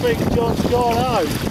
Think John's gone home.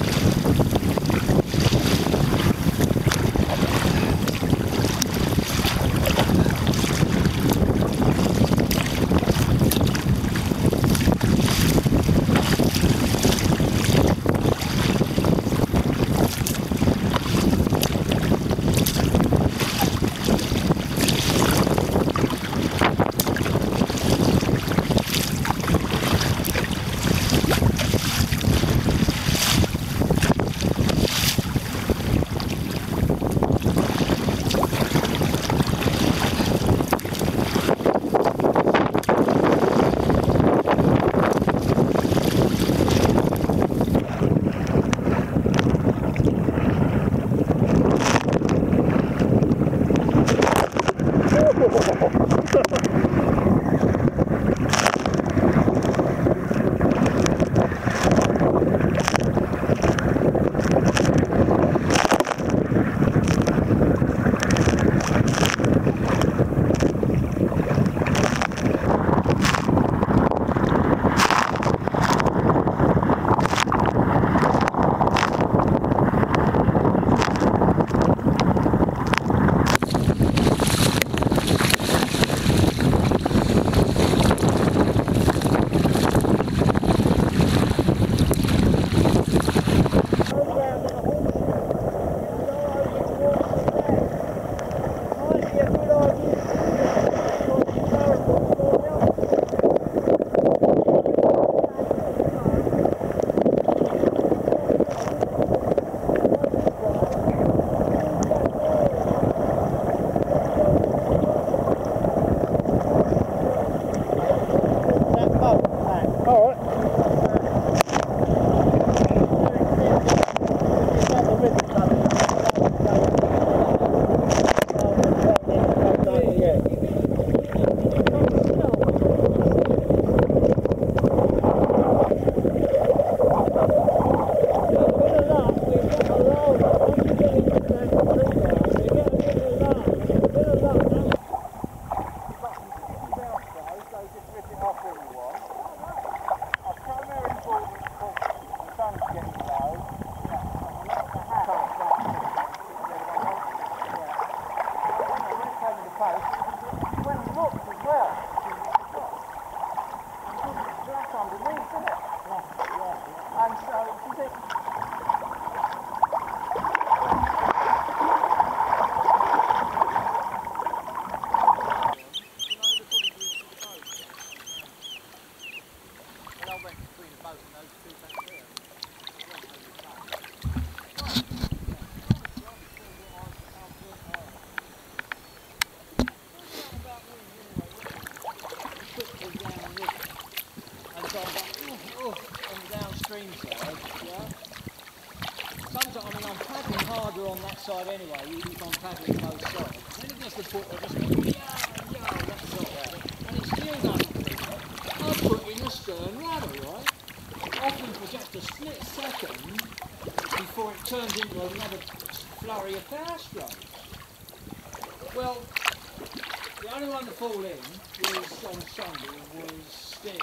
Side, on anyway, even if I'm paddling both sides. Then it gets the point where just go, yeah, yeah, that side. And it's still nothing. I put in a stern rudder, right? Often for just a split second before it turns into another flurry of power strokes. Well, the only one to fall in was on Sunday was Steve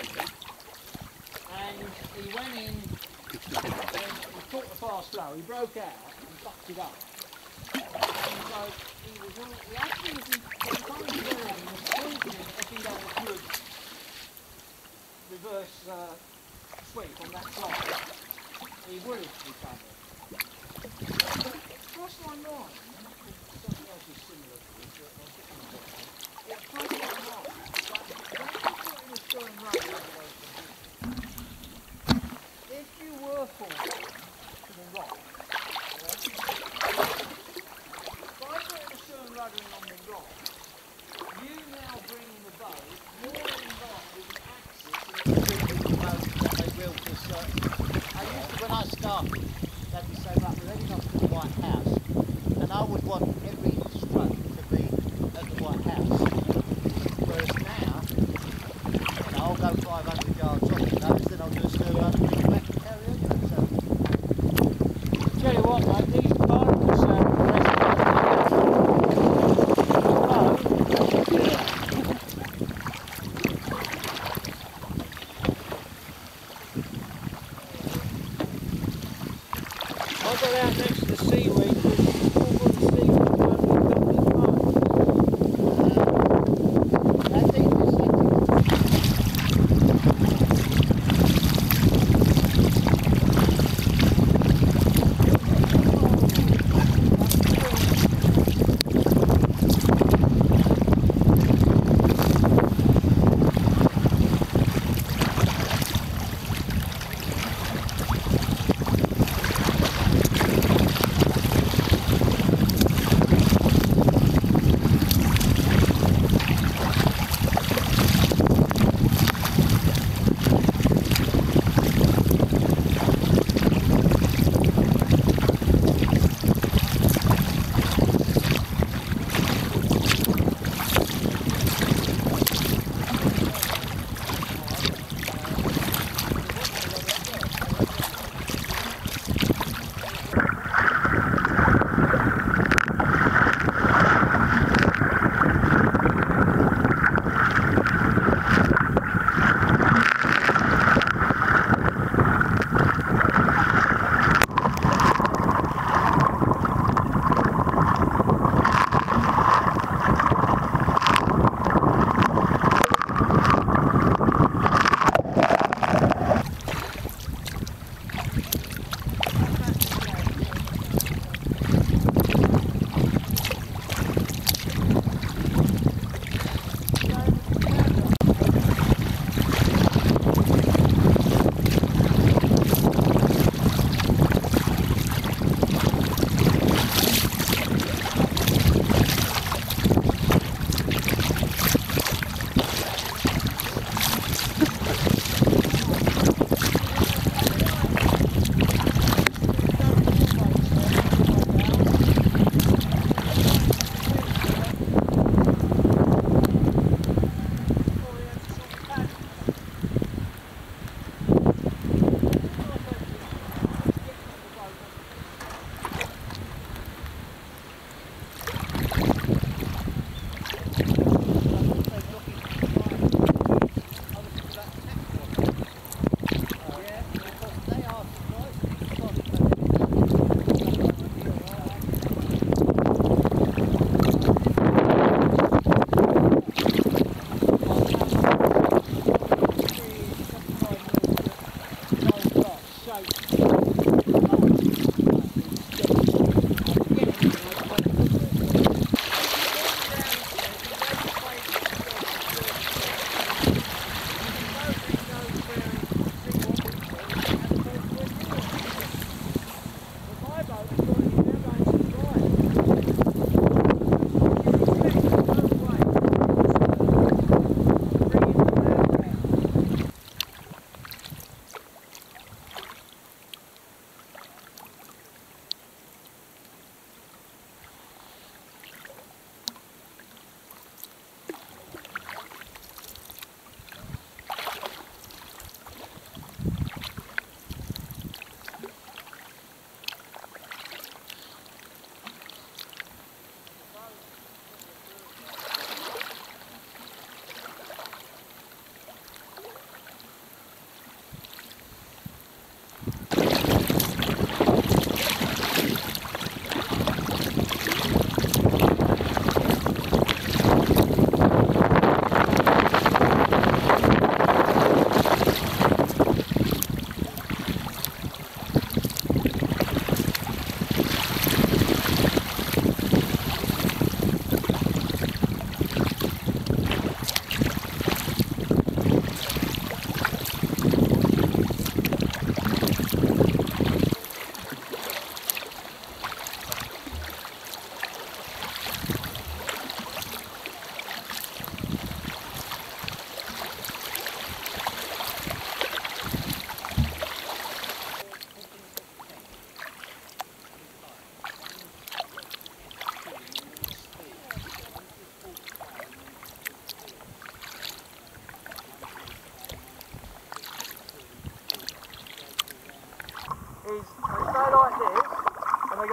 and he went in and he caught the fast flow, he broke out and fucked it up. And so he was all, he actually was in, kind of was sweeping if he had a good reverse uh, sweep on that side, he would have recovered. Crossed my mind, something else is similar to this, it crossed my mind you a stern rudder over those if you were falling to the rock, if I ruddering on the rock, that started, they'd be right, we're heading off to the White House. And I would want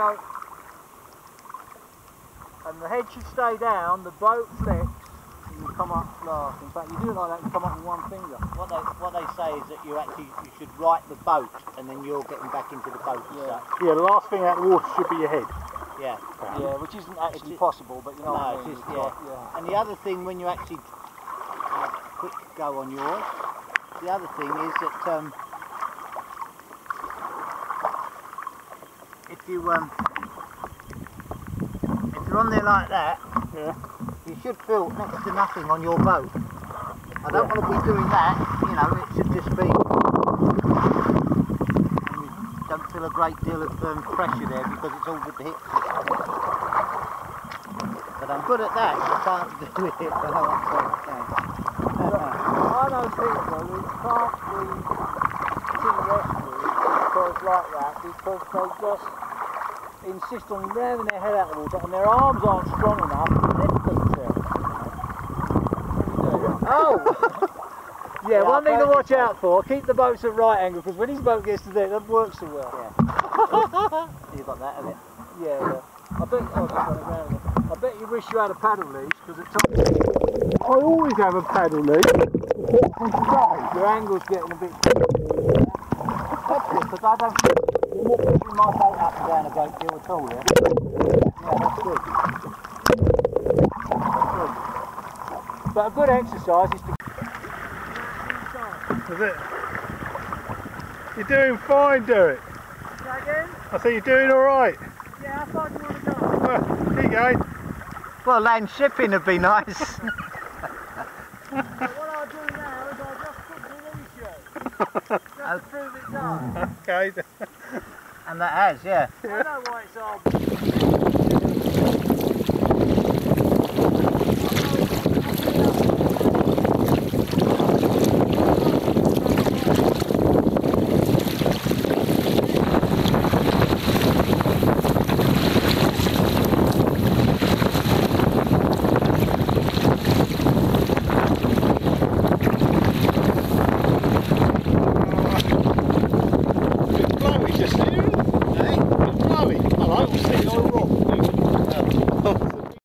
go, and the head should stay down, the boat flips, and you come up last. In fact, you do it like that, you come up with one finger. What they what they say is that you actually you should right the boat and then you're getting back into the boat. and Yeah. stuff. Yeah, the last thing out of the water should be your head. Yeah. Yeah, which isn't actually It's- possible, but you know No, what I it's mean. just- You've yeah. And the other thing when you actually have a quick go on yours, the other thing is that um, you um, if you're on there like that, Yeah. you should feel next to nothing on your boat. I don't want to be doing that. You know, it should just be. And you don't feel a great deal of um, pressure there because it's all with the hips. But I'm good at that. I can't do it. But I want to. I know people who can't be team rescue because like that because they just insist on ramming their head out of the water and their arms aren't strong enough to lift themselves. Oh! yeah, Yeah, one thing to watch out for, keep the boats at right angle because when his boat gets to there, it doesn't work so well. You got that, have it? Yeah, yeah. I bet, oh, just run it round again. I bet you wish you had a paddle leash because at times I always have a paddle lead. your angle's getting a bit because I don't. You're not pushing my boat up and down a great deal at all, yeah. Yeah, that's good. But a good exercise is to Is it? You're doing fine, Derek. I think you're doing all right. Yeah, how far do you want to go? Well, keep going. Well, Landshipping would be nice. what I'll do now is I'll just put the leash. Just to prove it does. Okay. And that has, yeah. I know why it's hard.